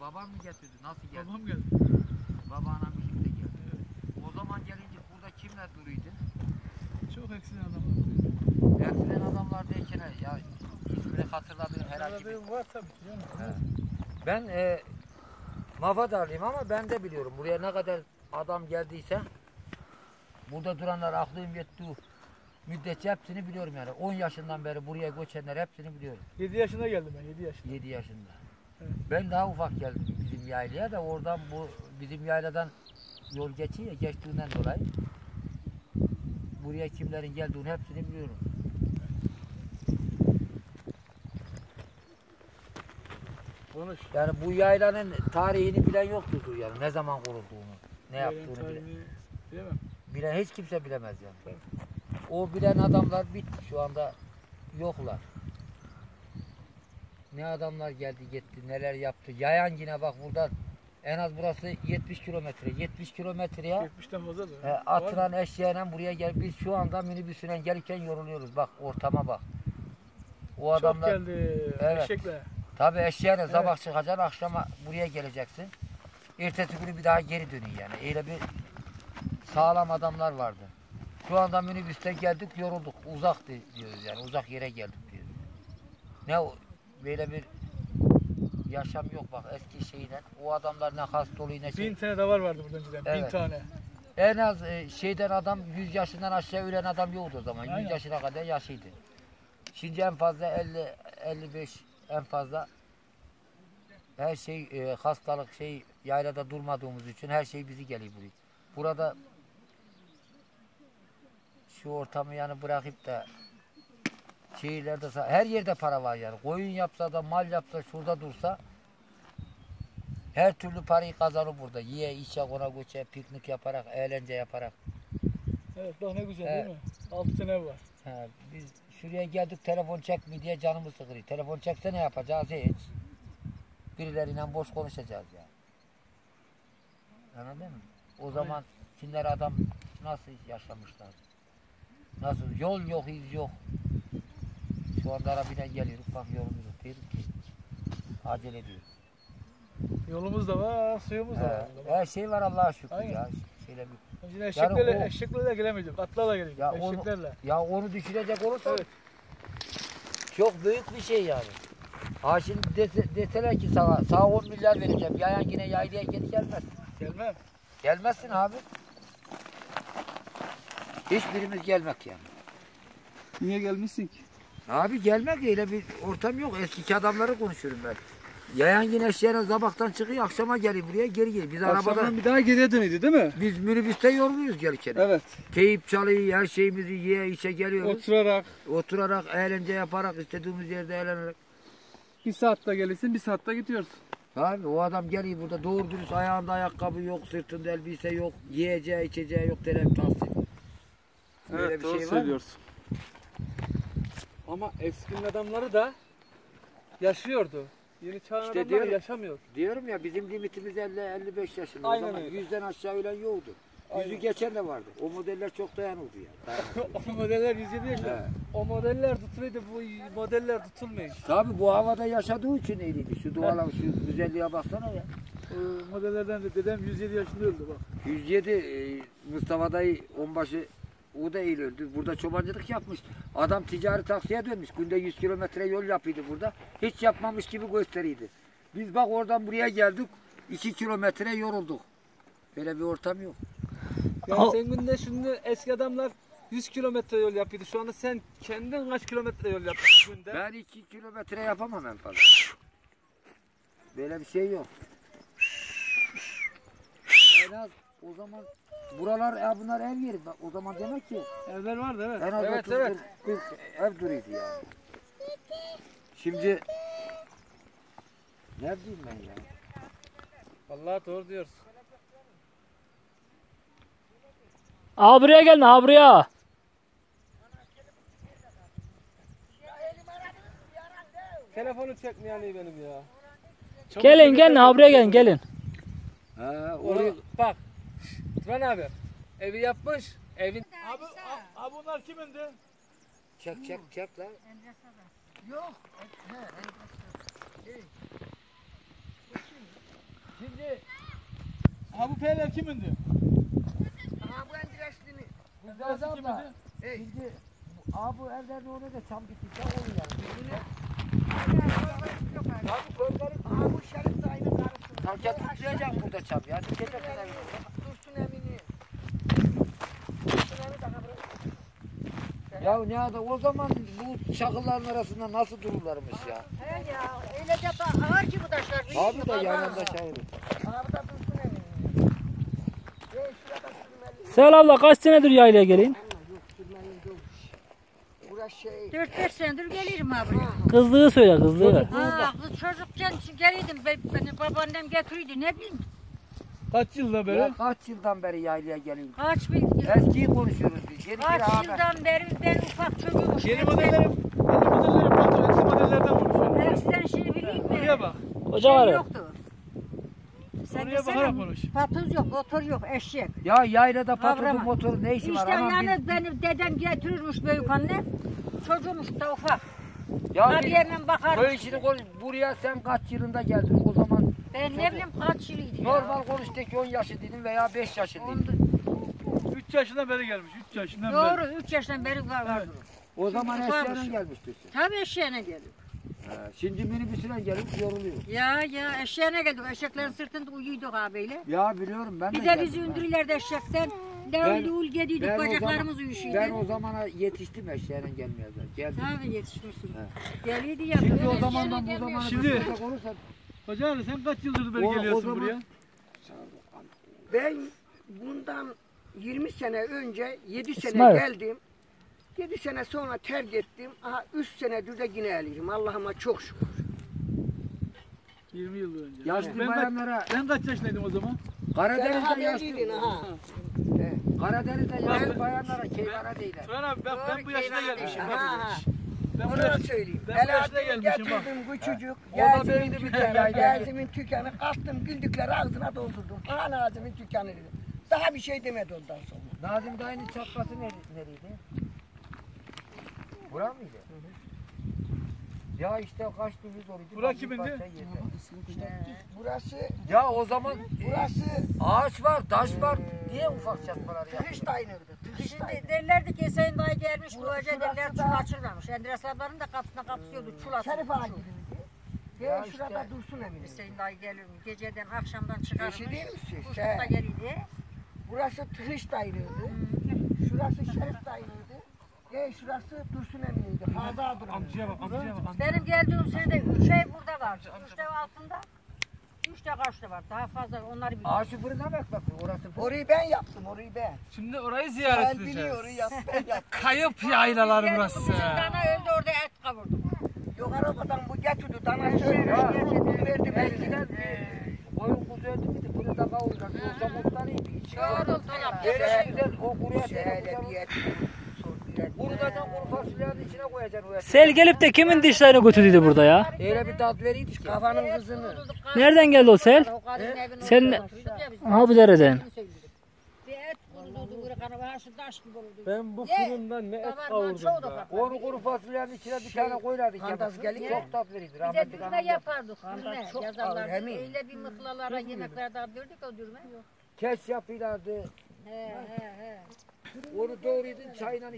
Babam mı getirdi? Nasıl geldi? Babam geldi. Babanla birlikte geldi. O zaman gelince burada kimler duruydu? Çok eksin adamlar. Ertuğrul adamlar derken ya ismini hatırladığım herhangi bir... Var tabii ki. Ben e, Mafadarlıyım ama ben de biliyorum buraya ne kadar adam geldiyse burada duranlar aklım yettiği müddetçe hepsini biliyorum yani. 10 yaşından beri buraya göçenler hepsini biliyorum. 7 yaşında geldim ben 7 yaşında. 7 yaşında. Ben daha ufak geldim bizim yaylaya da oradan bu bizim yayladan yol geçiyor geçtiğinden dolayı buraya kimlerin geldiğini hepsini biliyorum. Konuş. Yani bu yaylanın tarihini bilen yoktur yani ne zaman kurulduğunu, ne yaptığını bilen. Bilemem. Bilen hiç kimse bilemez yani. O bilen adamlar bitti şu anda yoklar. Ne adamlar geldi gitti neler yaptı. Yayan yine bak buradan en az burası 70 kilometre. 70 kilometreye 70'ten fazla da. e, atılan eşeğine buraya gel. Biz şu anda minibüsüne gelirken yoruluyoruz. Bak ortama bak. O Çok adamlar geldi. Evet. Eşekle. tabi eşeğine sabah çıkacaksın akşama buraya geleceksin. Ertesi günü bir daha geri dönüyor yani. Öyle bir sağlam adamlar vardı. Şu anda minibüste geldik yorulduk. Uzak di- diyoruz yani uzak yere geldik diyoruz. Ne böyle bir yaşam yok bak eski şeyden. O adamlar ne hastoluğu ne şey. Bin tane davar vardı burada önceden. Bin Evet. tane. En az e, şeyden adam 100 yaşından aşağı ölen adam yoktu o zaman. 100 Aynen. yaşına kadar yaşıydı. Şimdi en fazla 50 55 en fazla her şey e, hastalık şey yaylada durmadığımız için her şey bizi geliyor buraya. Burada şu ortamı yani bırakıp da şehirlerde her yerde para var yani. Koyun yapsa da mal yapsa şurada dursa her türlü parayı kazanır burada. Yiye, içe, ona göçe, piknik yaparak, eğlence yaparak. Evet bak ne güzel Evet. değil mi? 6 tane var. Ha, biz şuraya geldik telefon çekmiyor diye canımız sıkılıyor. Telefon çekse ne yapacağız hiç. Birileriyle boş konuşacağız yani. Anladın mı? O zaman kimler adam nasıl yaşamışlar? Nasıl? Yol yok, iz yok. Şu anda arabayla geliyoruz, bak yolumuz diyoruz ki acele ediyoruz. Yolumuz da var, suyumuz da He, var. her şey var Allah'a şükür Aynen. ya. Şöyle bir Önceden eşeklerle, o- eşeklerle gelemiyorduk. Atlarla geliyorduk. Ya onu- eşeklerle. Ya onu düşürecek olursa Evet. çok büyük bir şey yani. Ha şimdi dese, deseler ki sana sağ 10 milyar vereceğim. Yayan yine yaylıya geri gelmez. Gelmem. Gelmezsin abi. Hiçbirimiz gelmek yani. Niye gelmişsin ki? Abi gelmek öyle bir ortam yok. Eski adamları konuşuyorum ben. Yayan yine eşeğine zabaktan çıkıyor akşama geliyor buraya geri geliyor. Biz arabada Akşamdan bir daha geriye dönüyordu değil mi? biz minibüste yoruluyoruz gelirken. Evet. Teyip çalıyor her şeyimizi yiye içe geliyoruz. Oturarak Oturarak eğlence yaparak istediğimiz yerde eğlenerek. bir saatte gelirsin bir saatte gidiyorsun. Abi o adam geliyor burada doğru dürüst ayağında ayakkabı yok, sırtında elbise yok, yiyeceği içeceği yok, telef tahsil. Böyle evet bir doğru şey var mı? söylüyorsun. Ama eskinin adamları da yaşıyordu. Yeni çağın İşte adamları diyorum. yaşamıyor. Diyorum ya bizim limitimiz 50-55 yaşında. Aynen o zaman öyle. yüzden aşağı ölen yoktu. Yüzü Aynen. geçen de vardı. O modeller çok dayanıldı yani. o modeller 107 yaşında. He. O modeller tutuluyordu bu modeller tutulmuyor. Tabii bu havada yaşadığı için iyiydi. Şu doğal şu güzelliğe baksana ya. O modellerden de dedem 107 yaşında öldü bak. 107 e, Mustafa dayı onbaşı o da iyi öldü. Burada çobancılık yapmış. Adam ticari taksiye dönmüş. Günde 100 kilometre yol yapıyordu burada. Hiç yapmamış gibi gösteriydi. Biz bak oradan buraya geldik. 2 kilometre yorulduk. Böyle bir ortam yok. Yani Al- sen günde şimdi eski adamlar 100 kilometre yol yapıyordu. Şu anda sen kendin kaç kilometre yol yapıyorsun günde? Ben 2 kilometre yapamam en fazla. Böyle bir şey yok. En az o zaman buralar ya bunlar ev yeri. O zaman demek ki Evler vardı evet. En az Evet, 30 evet. 40 ev duruyordu yani. Şimdi ne diyeyim ben ya? Vallahi doğru diyorsun. Aha buraya gelin aha buraya. Telefonu çekmeyen iyi benim ya. Gelin gelin aha buraya gelin gelin. Ha, oraya bak. Turan abi. Evi yapmış. Evin Abi, a- abi bunlar kimindi? çek çek çek lan. Şimdi Ha bu peyler kimindi? Aha bu endüstrini. Güzel abla. Şimdi abi bu evlerin oraya da çam bittiyse olur yani. Abi köylerin Aha bu Şerif dayının karısı. Kalça tutmayacak burada çam ya. Gece kadar. Dursun Emin'i. Dursun Emin daha buraya. Ya ne ada o zaman bu çakılların arasında nasıl dururlarmış ya? He ya öyle de ta- ağır ki bu taşlar. büyük Abi ki de baba. yanında çağırır. Abi da Dursun Emin. Ve şurada sürmeli. Sel abla kaç senedir yaylaya yok. Burası şey. 4-5 senedir gelirim abi. Kızlığı söyle kızlığı. Ha, kız çocukken geliydim. Ben, beni babaannem getiriydi. Ne bileyim. Kaç yılda beri? Ya kaç yıldan beri yaylaya geliyor? Kaç bir Eskiyi konuşuyoruz biz. Yeni kaç yıldan beri ben ufak çocuğum. Yeni modellerim, yeni modellerim patron eski modellerden konuşuyor. Eskiden şey bileyim mi? Oraya bak. Şey var ya. yoktu. Sen Oraya bakarak konuş. Patoz yok, motor yok, eşek. Ya yaylada patladı Kavrama. motor ne işi var İşte yani biz, benim dedem getirirmiş büyük anne. Çocuğumuş da ufak. ya hemen bakar. köy işini konuş. Buraya sen kaç yılında geldin o zaman Ben ne bileyim kaç yılıydı ya. normal konuş de ki 10 yaşındaydın veya 5 yaşındaydın. Ondu- 3 yaşından beri gelmiş. 3 yaşından beri. Doğru 3 yaşından beri var. var. O zaman eşeğine gelmiştir. Tabii eşeğine geliyor. He, Şimdi minibüsüne gelip yoruluyor. Ya ya eşeğine geldik. Eşeklerin sırtında uyuyduk abiyle. Ya biliyorum ben de Bir de geldim bizi ha. indirirlerdi eşekten. Devli ul gediydik. ben o Bacaklarımız uyuşuydu. Ben o zamana yetiştim eşeğine gelmeye zaten. Geldim. Tabii yetişmişsin. Geliydi ya. Şimdi o zamandan bu zamana Şimdi- olursak Hoca Ali sen kaç yıldır O- o geliyorsun zaman- buraya? Ben bundan 20 sene önce 7 sene geldim. 7 sene sonra terk ettim. Aha 3 senedir de yine gelirim. Allah'ıma çok şükür. 20 yıl önce. yaşlı ben, kaç, bayanlara ben kaç yaşındaydım o zaman? Karadeniz'de yaşlı ha. Karadeniz'de yaşlı bayanlara keylana değiller. Turan abi ben, ben bu yaşına gelmişim. Ha, Bak. ha. Ben bu Onu da yaş- söyleyeyim. ben bu yaşına Alaaddin'i gelmişim bak. getirdim bir de tükanı, yayla. Yazimin tükanı. Kalktım güldükleri ağzına doldurdum. Aha Nazım'ın tükanı dedim. Daha bir şey demedi ondan sonra. Nazım dayının çapması nere, nereydi? Bura mıydı? Ya işte kaçtı yüz oraydı. Bura ben bir kimindi? Burası, Ya o zaman burası ağaç var, taş var. Niye ufak çatmalar ya? tıkış dayanırdı. Tıkış Şimdi dayanırdı. derlerdi ki Hüseyin dayı gelmiş bu Burası hoca derler çul açılmamış. Endres ablanın da kapısına kapsıyordu çul açılmış. Şerif ağa. Ya Ve şurada dursun emini. Hüseyin dayı gelir geceden akşamdan çıkarmış. Yeşil değil misin? Kuşluk Sen. da geliydi. Burası tıkış dayanırdı. Şurası şerif dayanırdı. Ve şurası dursun eminiydi. Fazla duran. Amcaya bak amcaya bak. Benim geldiğim senede üç ev burada vardı. Üç ev altında. Üç de karşıda var. Daha fazla onları biliyorum. Ağaç fırına bak bak orası fırın. Orayı ben yaptım, orayı ben. Şimdi orayı Ben ziyaret biliyorum, orayı yap, ben yaptım. Kayıp yaylalar burası. Bizim dana öldü orada et kavurduk. Yukarı odadan bu getirdi, dana söyledi, verdi. Eskiden koyun kuzu öldü müydü? Fırında kavuracak. Yoksa mutlarıydı. Doğru dolap. Böyle güzel o kuruya Şöyle bir et. Kurudacan kuru fasulyenin içine koyacaksın o. Sel gelip de kimin dişlerini götürdü burada ya? Öyle bir tat veriydi ki. Kafanın kızını. Nereden geldi o sel? Sen- Ha bu dereden. Ben bu fırından ne et kavurdum da. Onu kuru fasulyenin içine bir tane koyardık. Yapısını. gelin. Çok tat de Rahmetli dürme hanım. yapardık. Dürme. çok Yazarlar. ağır, emin. Öyle bir mıhlalara yemekler dağıtırdık o dürme. Keş yapıyorlardı. He he he. Onu doğruydun çayla